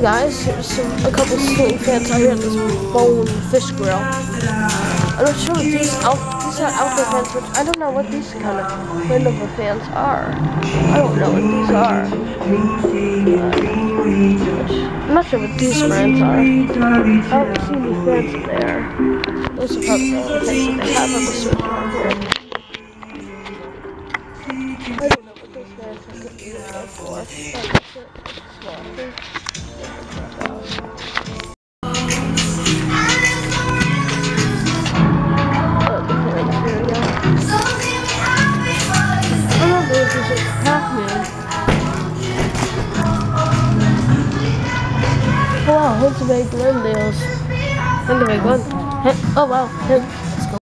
guys, here's some, a couple student fans out here at this Bone Fish Grill. I'm not sure what these out these are outdoor fans, which I don't know what these kind of window fans are. I don't know what these are. Uh, I'm not sure what these brands are. I haven't seen any brands in there. Those are probably the only things that they have on the store right here. I don't know what those brands are for. Wow, here's the big Glendale's. And the big one. Oh wow,